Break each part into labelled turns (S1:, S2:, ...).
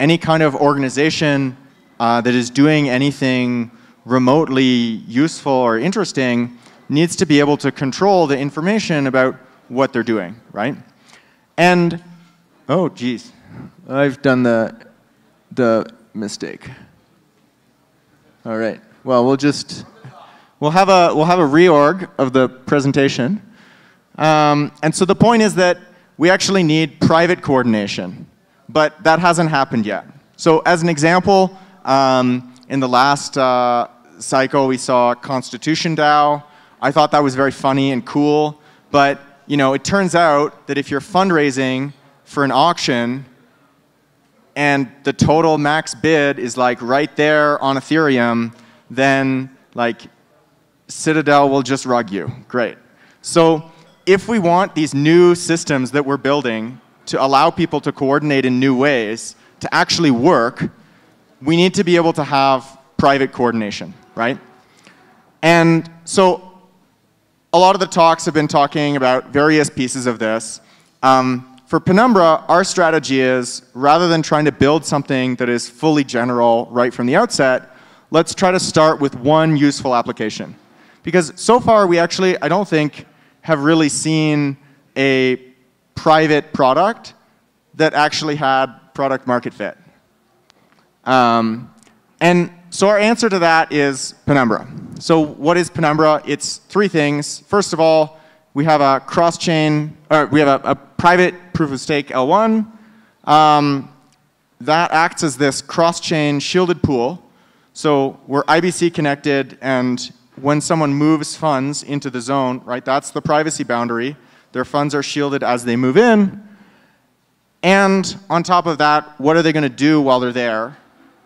S1: any kind of organization uh, that is doing anything remotely useful or interesting needs to be able to control the information about what they're doing, right? And, oh, geez, I've done the, the mistake. All right, well, we'll just, we'll have a, we'll have a reorg of the presentation. Um, and so the point is that we actually need private coordination, but that hasn't happened yet. So as an example, um, in the last uh, cycle, we saw Constitution DAO. I thought that was very funny and cool, but you know, it turns out that if you're fundraising for an auction and the total max bid is like right there on Ethereum, then like Citadel will just rug you. Great. So if we want these new systems that we're building to allow people to coordinate in new ways to actually work, we need to be able to have private coordination, right? And so a lot of the talks have been talking about various pieces of this. Um, for Penumbra, our strategy is rather than trying to build something that is fully general right from the outset, let's try to start with one useful application. Because so far, we actually, I don't think, have really seen a private product that actually had product market fit. Um, and so our answer to that is Penumbra. So what is Penumbra? It's three things. First of all, we have a cross-chain, or we have a, a, private proof of stake L1. Um, that acts as this cross-chain shielded pool. So we're IBC connected, and when someone moves funds into the zone, right, that's the privacy boundary. Their funds are shielded as they move in. And on top of that, what are they going to do while they're there?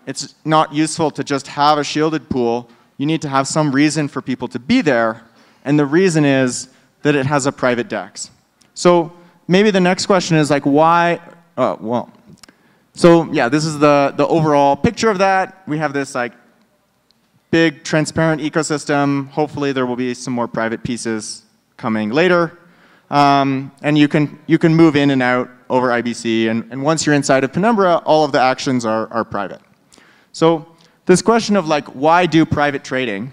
S1: It's not useful to just have a shielded pool. You need to have some reason for people to be there. And the reason is that it has a private DEX. So maybe the next question is like, why? Uh, well, so yeah, this is the, the overall picture of that. We have this like big transparent ecosystem. Hopefully there will be some more private pieces coming later. Um, and you can, you can move in and out over IBC. And, and once you're inside of Penumbra, all of the actions are, are private. So this question of like, why do private trading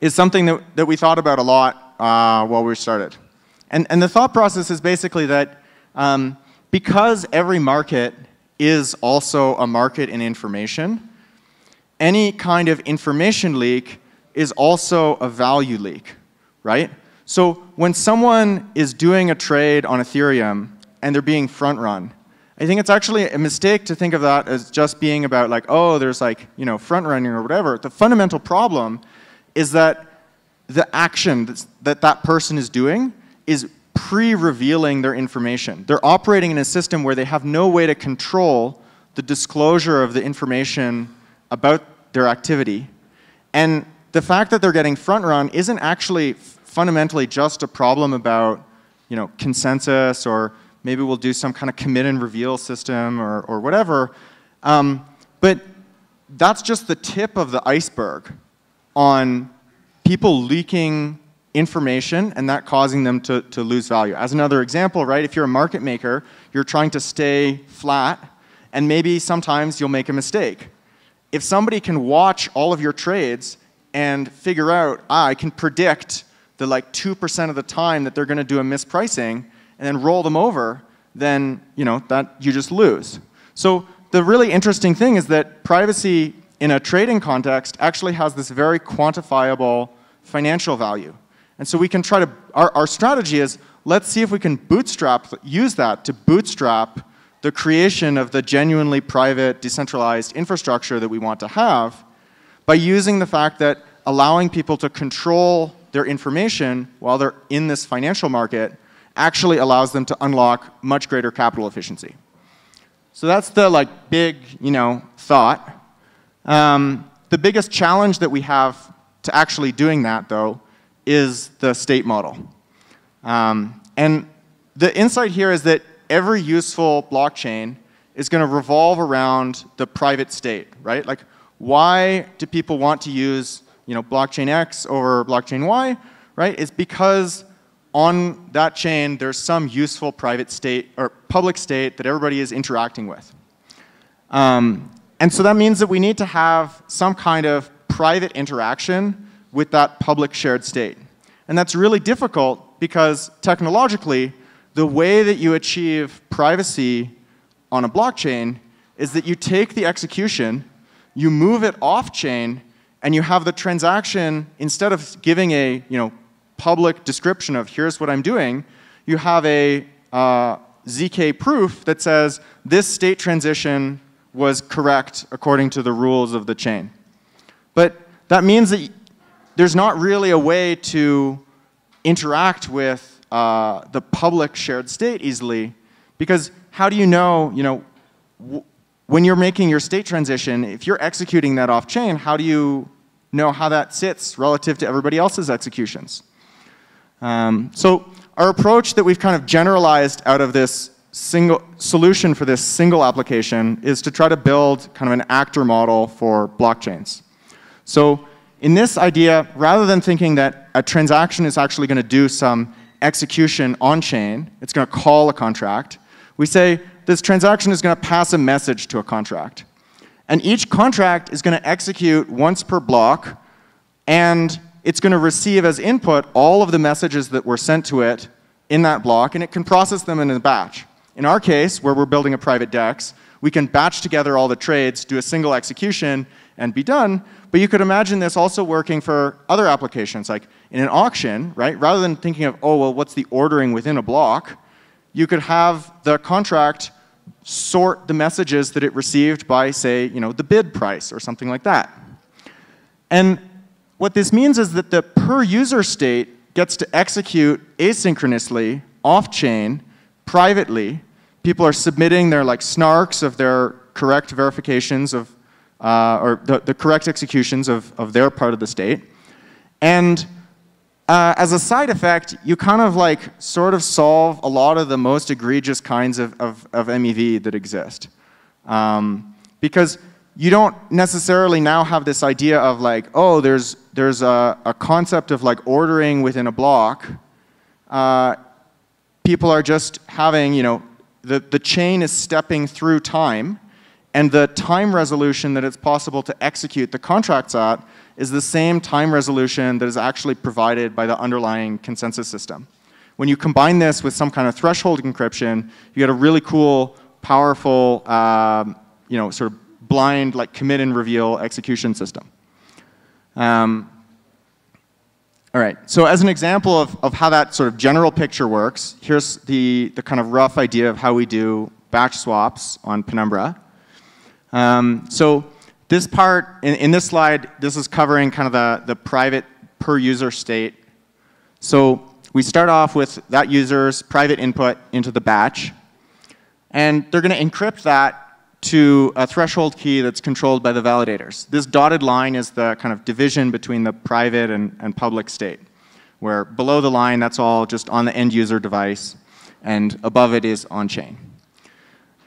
S1: is something that, that we thought about a lot uh, while we started. And, and the thought process is basically that um, because every market is also a market in information, any kind of information leak is also a value leak, right? So when someone is doing a trade on Ethereum and they're being front run, I think it's actually a mistake to think of that as just being about like, oh, there's like, you know, front running or whatever. The fundamental problem is that the action that that person is doing is pre-revealing their information. They're operating in a system where they have no way to control the disclosure of the information about their activity. And the fact that they're getting front run isn't actually fundamentally just a problem about you know, consensus or maybe we'll do some kind of commit and reveal system or, or whatever. Um, but that's just the tip of the iceberg on people leaking information and that causing them to, to lose value. As another example, right, if you're a market maker, you're trying to stay flat and maybe sometimes you'll make a mistake if somebody can watch all of your trades and figure out, ah, I can predict the like 2% of the time that they're going to do a mispricing and then roll them over, then you know that you just lose. So the really interesting thing is that privacy in a trading context actually has this very quantifiable financial value. And so we can try to, our, our strategy is let's see if we can bootstrap, use that to bootstrap the creation of the genuinely private, decentralized infrastructure that we want to have by using the fact that allowing people to control their information while they're in this financial market actually allows them to unlock much greater capital efficiency. So that's the like big, you know, thought. Um, the biggest challenge that we have to actually doing that, though, is the state model. Um, and the insight here is that every useful blockchain is going to revolve around the private state, right? Like, why do people want to use you know, blockchain X over blockchain Y, right? It's because on that chain, there's some useful private state or public state that everybody is interacting with. Um, and so that means that we need to have some kind of private interaction with that public shared state. And that's really difficult because technologically, the way that you achieve privacy on a blockchain is that you take the execution, you move it off chain, and you have the transaction, instead of giving a you know, public description of here's what I'm doing, you have a uh, ZK proof that says this state transition was correct according to the rules of the chain. But that means that there's not really a way to interact with uh, the public shared state easily because how do you know, you know, when you're making your state transition, if you're executing that off chain, how do you know how that sits relative to everybody else's executions? Um, so our approach that we've kind of generalized out of this single solution for this single application is to try to build kind of an actor model for blockchains. So in this idea, rather than thinking that a transaction is actually going to do some execution on chain, it's going to call a contract, we say this transaction is going to pass a message to a contract. And each contract is going to execute once per block, and it's going to receive as input all of the messages that were sent to it in that block, and it can process them in a batch. In our case, where we're building a private DEX, we can batch together all the trades, do a single execution, and be done. But you could imagine this also working for other applications, like in an auction, right? Rather than thinking of, oh, well, what's the ordering within a block, you could have the contract sort the messages that it received by, say, you know, the bid price or something like that. And what this means is that the per user state gets to execute asynchronously, off-chain, privately. People are submitting their like snarks of their correct verifications of, uh, or the, the correct executions of, of their part of the state. And uh, as a side effect, you kind of like sort of solve a lot of the most egregious kinds of, of, of MEV that exist. Um, because you don't necessarily now have this idea of like, oh, there's, there's a, a concept of like ordering within a block. Uh, people are just having, you know, the, the chain is stepping through time, and the time resolution that it's possible to execute the contracts at is the same time resolution that is actually provided by the underlying consensus system. When you combine this with some kind of threshold encryption, you get a really cool, powerful, um, you know, sort of blind like commit and reveal execution system. Um, all right, so as an example of, of how that sort of general picture works, here's the, the kind of rough idea of how we do batch swaps on Penumbra. Um, so this part, in, in this slide, this is covering kind of the, the private per user state. So we start off with that user's private input into the batch, and they're going to encrypt that to a threshold key that's controlled by the validators. This dotted line is the kind of division between the private and, and public state, where below the line, that's all just on the end user device, and above it is on chain.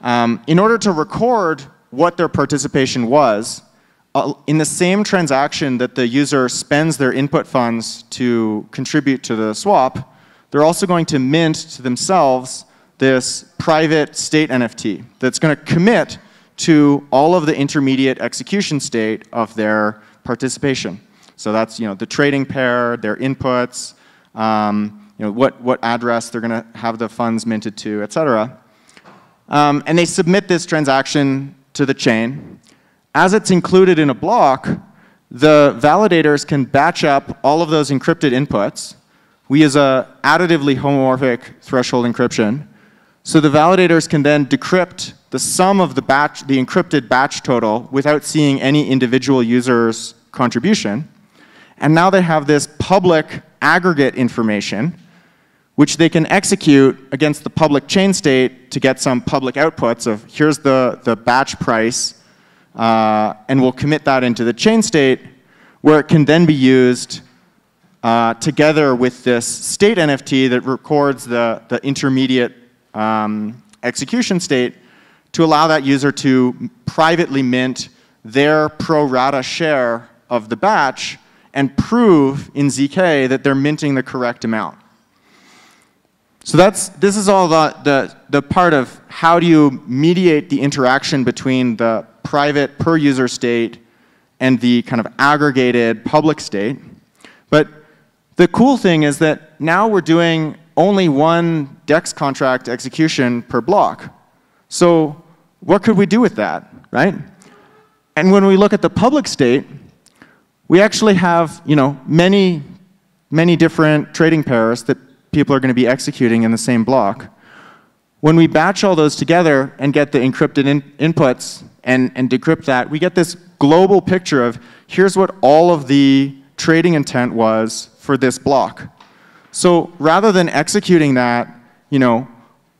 S1: Um, in order to record what their participation was, uh, in the same transaction that the user spends their input funds to contribute to the swap, they're also going to mint to themselves this private state NFT that's going to commit to all of the intermediate execution state of their participation. So that's you know the trading pair, their inputs, um, you know what what address they're going to have the funds minted to, et cetera. Um, and they submit this transaction to the chain. As it's included in a block, the validators can batch up all of those encrypted inputs. We use a additively homomorphic threshold encryption. So the validators can then decrypt the sum of the batch, the encrypted batch total without seeing any individual user's contribution. And now they have this public aggregate information which they can execute against the public chain state to get some public outputs of here's the, the batch price, uh, and we'll commit that into the chain state, where it can then be used uh, together with this state NFT that records the, the intermediate um, execution state to allow that user to privately mint their pro rata share of the batch and prove in ZK that they're minting the correct amount. So that's, this is all the, the, the part of how do you mediate the interaction between the private per user state and the kind of aggregated public state. But the cool thing is that now we're doing only one DEX contract execution per block. So what could we do with that, right? And when we look at the public state, we actually have you know, many, many different trading pairs that people are going to be executing in the same block. When we batch all those together and get the encrypted in inputs and, and decrypt that, we get this global picture of here's what all of the trading intent was for this block. So rather than executing that, you know,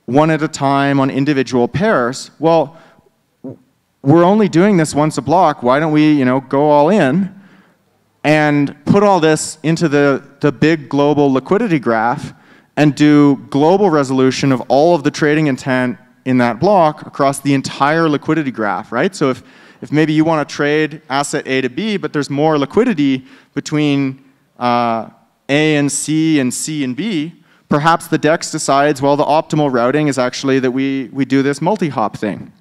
S1: one at a time on individual pairs, well, we're only doing this once a block. Why don't we, you know, go all in and put all this into the, the big global liquidity graph and do global resolution of all of the trading intent in that block across the entire liquidity graph, right? So if, if maybe you want to trade asset A to B, but there's more liquidity between uh, A and C and C and B, perhaps the DEX decides, well, the optimal routing is actually that we, we do this multi-hop thing.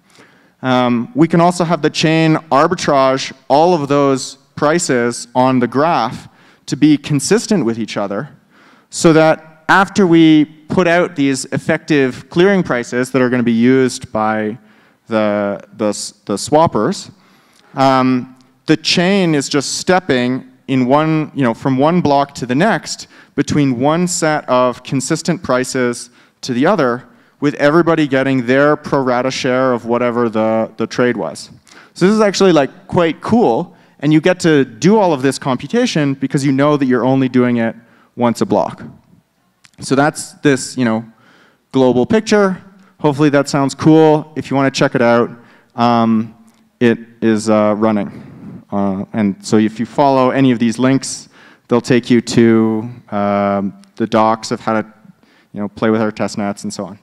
S1: Um, we can also have the chain arbitrage all of those prices on the graph to be consistent with each other so that after we put out these effective clearing prices that are going to be used by the, the, the swappers, um, the chain is just stepping in one, you know, from one block to the next between one set of consistent prices to the other with everybody getting their pro rata share of whatever the, the trade was. So this is actually like quite cool, and you get to do all of this computation because you know that you're only doing it once a block. So that's this, you know, global picture. Hopefully that sounds cool. If you want to check it out, um, it is uh, running. Uh, and so if you follow any of these links, they'll take you to um, the docs of how to you know, play with our test nets and so on.